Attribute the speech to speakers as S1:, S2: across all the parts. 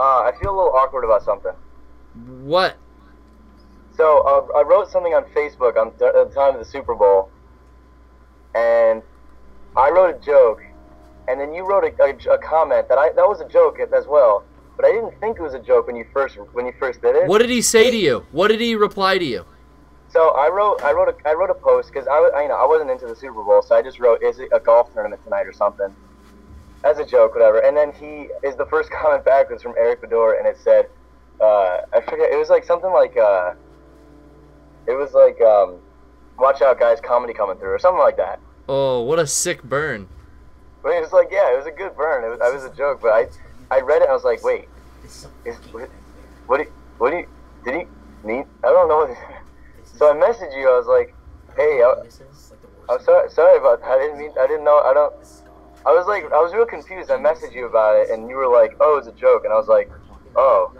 S1: Uh, I feel a little awkward about something.
S2: What?
S1: So uh, I wrote something on Facebook on th- at the time of the Super Bowl, and I wrote a joke, and then you wrote a, a, a comment that I that was a joke as well, but I didn't think it was a joke when you first when you first did it.
S2: What did he say to you? What did he reply to you?
S1: So I wrote I wrote a I wrote a post because I, I you know I wasn't into the Super Bowl, so I just wrote is it a golf tournament tonight or something, as a joke, whatever. And then he is the first comment back was from Eric Bedore, and it said, uh, I forget it was like something like uh, it was like um, watch out guys, comedy coming through or something like that.
S2: Oh, what a sick burn.
S1: But it was like yeah, it was a good burn. It was, I was a joke, but I I read it and I was like wait, is, what what do you, what do you, did he mean? I don't know. So I messaged you. I was like, hey. I, I'm sorry, sorry about that. I didn't mean. I didn't know. I don't. I was like, I was real confused. I messaged you about it, and you were like, "Oh, it's a joke," and I was like, "Oh."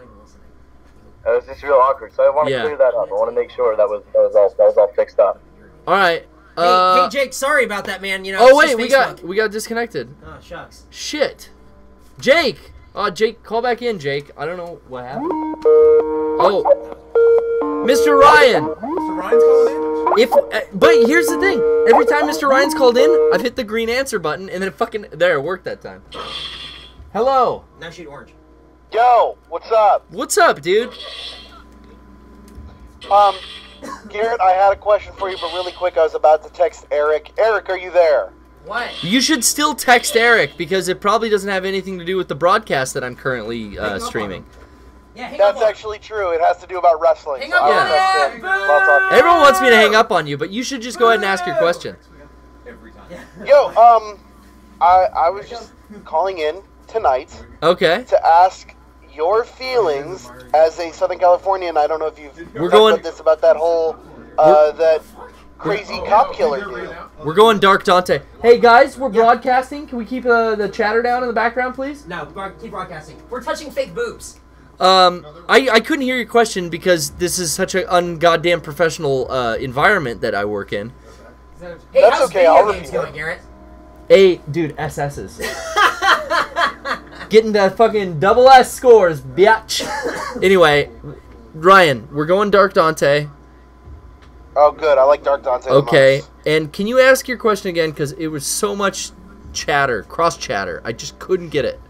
S1: It was just real awkward. So I want to
S2: Yeah.
S1: clear that up. I want to make sure that was that was all that was all fixed up.
S2: All right.
S3: Hey,
S2: Uh,
S3: hey, Jake, sorry about that, man. You know.
S2: oh wait, we got we got disconnected.
S3: Oh shucks.
S2: Shit. Jake. Uh, Jake, call back in, Jake. I don't know what happened. Oh, Mr. Ryan.
S4: Mr. Ryan's calling in?
S2: If uh, but here's the thing. Every time Mr. Ryan's called in, I've hit the green answer button, and then it fucking there it worked that time. Hello.
S3: Now shoot orange.
S5: Yo, what's up?
S2: What's up, dude?
S5: Um, Garrett, I had a question for you, but really quick, I was about to text Eric. Eric, are you there?
S3: What?
S2: You should still text Eric because it probably doesn't have anything to do with the broadcast that I'm currently uh,
S3: up on
S2: streaming.
S3: Yeah, hang
S5: That's
S3: up on
S5: actually true. It has to do about wrestling.
S3: Hang
S5: so
S3: up
S5: I
S3: on
S5: text
S3: it.
S5: him. I'll talk to
S2: Everyone wants me to hang up on you, but you should just go ahead and ask your question.
S4: Every time.
S5: Yo, um, I I was just calling in tonight
S2: Okay.
S5: to ask your feelings as a Southern Californian. I don't know if you've
S2: We're going-
S5: about this about that whole uh, that crazy cop killer dude.
S2: We're going Dark Dante. Hey guys, we're broadcasting. Can we keep uh, the chatter down in the background, please?
S3: No, keep broadcasting. We're touching fake boobs.
S2: Um, I, I couldn't hear your question because this is such an ungoddamn professional uh, environment that I work in.
S3: Hey,
S5: That's
S3: how's
S5: okay,
S3: video
S5: I'll
S3: games
S5: repeat it.
S3: going, Garrett?
S2: Hey, dude, SS's. Getting the fucking double S scores, bitch. anyway, Ryan, we're going Dark Dante.
S5: Oh, good. I like Dark Dante. the
S2: Okay,
S5: most.
S2: and can you ask your question again? Because it was so much chatter, cross chatter. I just couldn't get it.